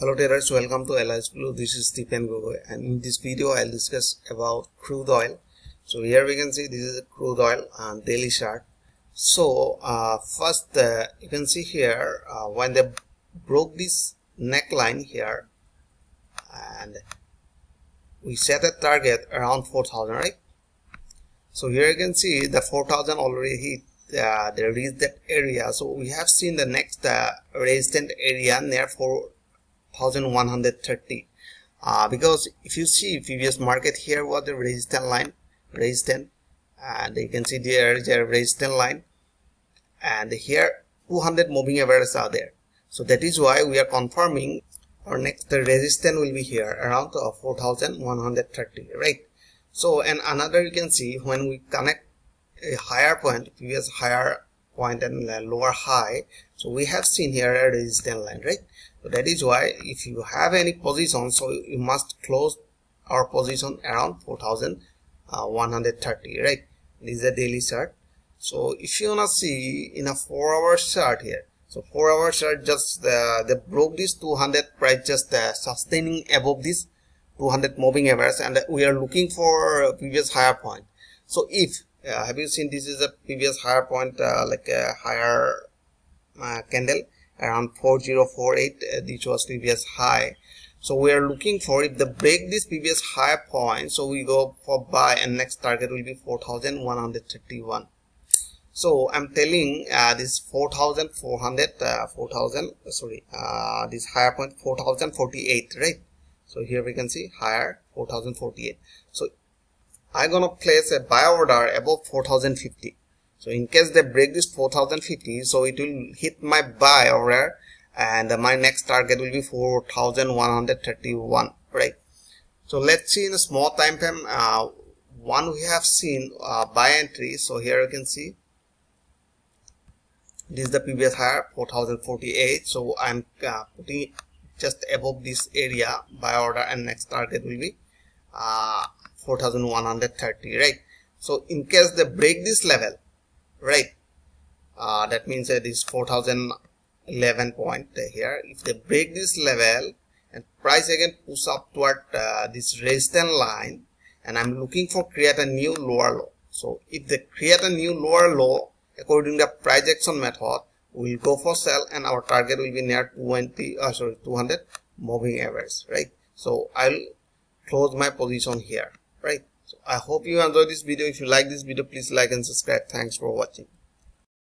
Hello traders, welcome to Alice Blue. This is Stephen Gogoi and in this video I'll discuss about crude oil. So here we can see this is a crude oil and daily chart. So uh, first uh, you can see here uh, when they broke this neckline here and we set a target around 4000 right. So here you can see the 4000 already hit uh, they reached that area so we have seen the next uh, resistant area near 4 1130 uh, because if you see previous market here was the resistance line resistance and you can see there is a resistance line. And here 200 moving averages are there. So that is why we are confirming our next resistance will be here around uh, 4130 right? So and another you can see when we connect a higher point previous higher point and lower high. So we have seen here a resistance line right so that is why if you have any position so you must close our position around 4130 right? This is a daily chart. So if you wanna see in a four hour chart here so four hour chart just uh, they broke this 200 price just uh, sustaining above this 200 moving average and we are looking for previous higher point. So if uh, have you seen this is a previous higher point uh, like a higher uh, candle around 4048 uh, this was previous high. So we are looking for if they break this previous high point so we go for buy and next target will be 4131 so i'm telling uh, this 4400 uh, 4000 sorry uh, this higher point 4048 right? So here we can see higher 4048 so i'm gonna place a buy order above 4050 so in case they break this 4050 so it will hit my buy order and my next target will be 4131 right? So let's see in a small time frame uh, one we have seen uh, buy entry. So here you can see. This is the previous higher 4048 so i'm uh, putting just above this area buy order and next target will be uh, 4130 right? So in case they break this level right. Uh, that means that is 4011 point here. If they break this level and price again push up toward uh, this resistance line and I'm looking for create a new lower low. So if they create a new lower low according to the price action method we'll go for sell and our target will be near 20 uh, sorry 200 moving average right? So I'll close my position here right so I hope you enjoyed this video. If you like this video, please like and subscribe. Thanks for watching.